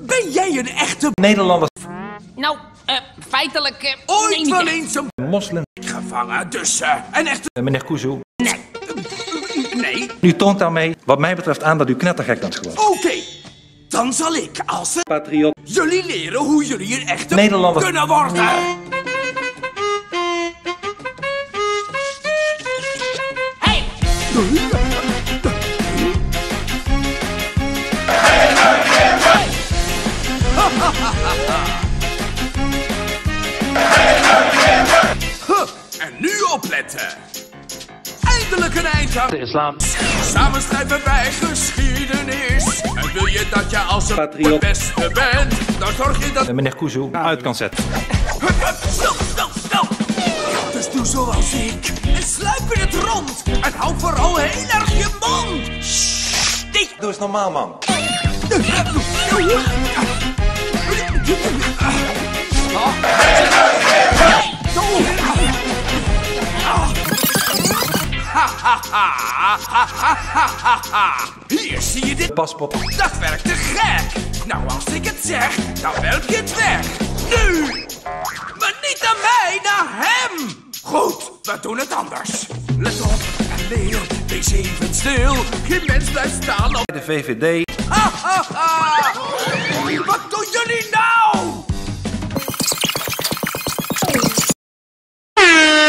ben jij een echte Nederlanders Nou, eh, feitelijk... eh, ooit nee, wel eens een moslim. gevangen? Dus eh, een echte... Eh, Meneer Kuzu, Nee, u toont daarmee wat mij betreft aan dat u knettergek bent geworden. oké. Dan zal ik als een Patriot. jullie leren hoe jullie een echte Nederlander. kunnen worden. Hey, En nu opletten. Eindelijk een eind aan De islam. Samen schrijven wij geschiedenis. En wil je dat je als een Patriot. het beste bent, dan zorg je dat... Eh, Meneer Kuzu, uit kan zetten. Hup, hup, Snel, snel, snel. Dus doe zoals ik. En sluip in het rond. En hou vooral heel erg je mond. Dicht. Doe eens normaal, man. Hier zie je dit. Paspoort. Dat werkt te gek. Nou, als ik het zeg, dan werp je het weg. Nu! Maar niet aan mij, naar hem! Goed, we doen het anders. Let op en leer, wees even stil. Geen mens blijft staan op... De VVD. Ha, ha, ha.